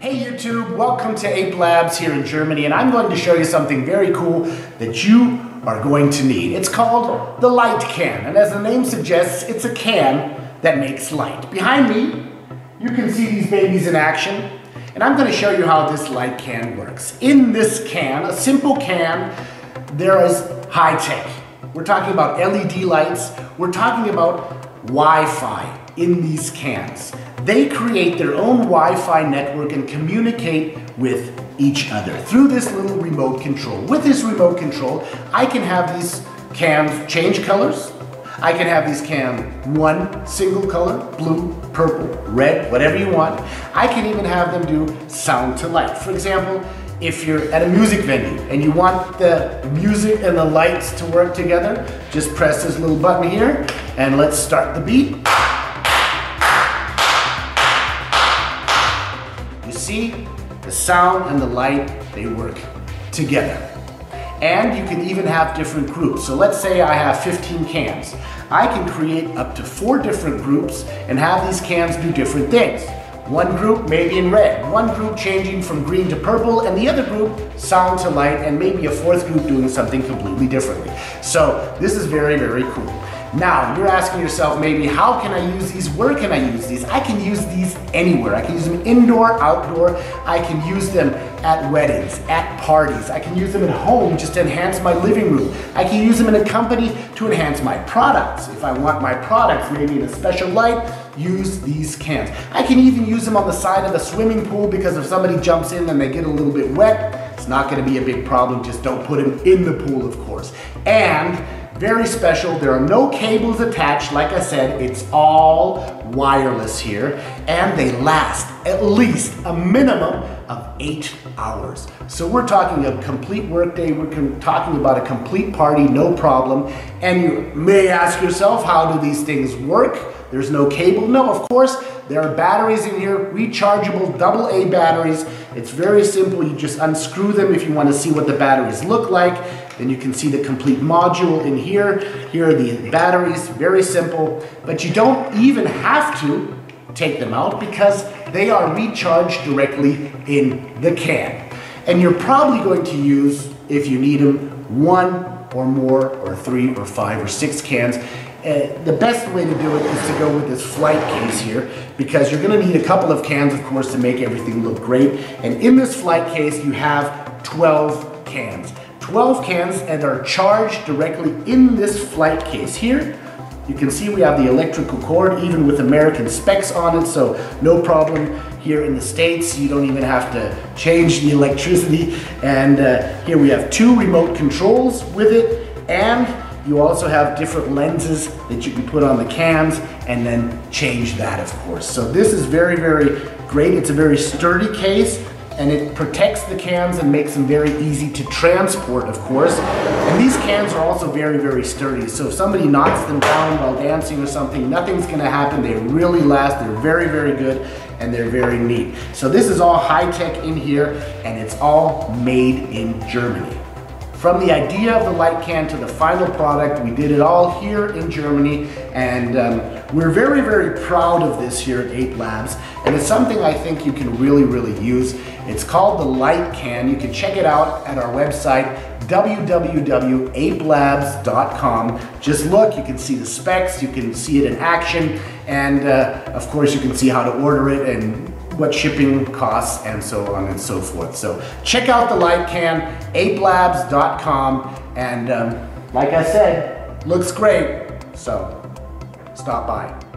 Hey YouTube, welcome to Ape Labs here in Germany and I'm going to show you something very cool that you are going to need. It's called the light can and as the name suggests, it's a can that makes light. Behind me, you can see these babies in action and I'm going to show you how this light can works. In this can, a simple can, there is high tech. We're talking about LED lights, we're talking about Wi-Fi in these cans. They create their own Wi-Fi network and communicate with each other through this little remote control. With this remote control, I can have these cans change colors. I can have these cans one single color, blue, purple, red, whatever you want. I can even have them do sound to light. For example, if you're at a music venue and you want the music and the lights to work together, just press this little button here and let's start the beat. See, the sound and the light, they work together. And you can even have different groups. So let's say I have 15 cans. I can create up to four different groups and have these cans do different things. One group maybe in red, one group changing from green to purple, and the other group sound to light, and maybe a fourth group doing something completely differently. So this is very, very cool. Now, you're asking yourself maybe, how can I use these? Where can I use these? I can use these anywhere. I can use them indoor, outdoor. I can use them at weddings, at parties. I can use them at home just to enhance my living room. I can use them in a company to enhance my products. If I want my products maybe in a special light, use these cans. I can even use them on the side of a swimming pool because if somebody jumps in and they get a little bit wet, it's not gonna be a big problem. Just don't put them in the pool, of course. And very special. There are no cables attached. Like I said, it's all wireless here and they last at least a minimum of eight hours. So we're talking a complete workday. We're talking about a complete party, no problem. And you may ask yourself, how do these things work? There's no cable. No, of course, there are batteries in here, rechargeable AA batteries. It's very simple. You just unscrew them if you want to see what the batteries look like. Then you can see the complete module in here. Here are the batteries, very simple. But you don't even have to take them out because they are recharged directly in the can. And you're probably going to use, if you need them, one or more or three or five or six cans. Uh, the best way to do it is to go with this flight case here because you're going to need a couple of cans, of course, to make everything look great. And in this flight case, you have 12 cans. 12 cans and are charged directly in this flight case here. You can see we have the electrical cord even with American specs on it, so no problem here in the States. You don't even have to change the electricity. And uh, here we have two remote controls with it and you also have different lenses that you can put on the cans and then change that of course. So this is very, very great. It's a very sturdy case and it protects the cans and makes them very easy to transport, of course. And these cans are also very, very sturdy. So if somebody knocks them down while dancing or something, nothing's gonna happen. They really last, they're very, very good, and they're very neat. So this is all high tech in here, and it's all made in Germany. From the idea of the light can to the final product, we did it all here in Germany, and um, we're very, very proud of this here at Ape Labs, and it's something I think you can really, really use. It's called the Light Can. You can check it out at our website, www.apelabs.com. Just look, you can see the specs, you can see it in action, and uh, of course you can see how to order it and what shipping costs and so on and so forth. So check out the light can, apelabs.com, and um, like I said, looks great, so stop by.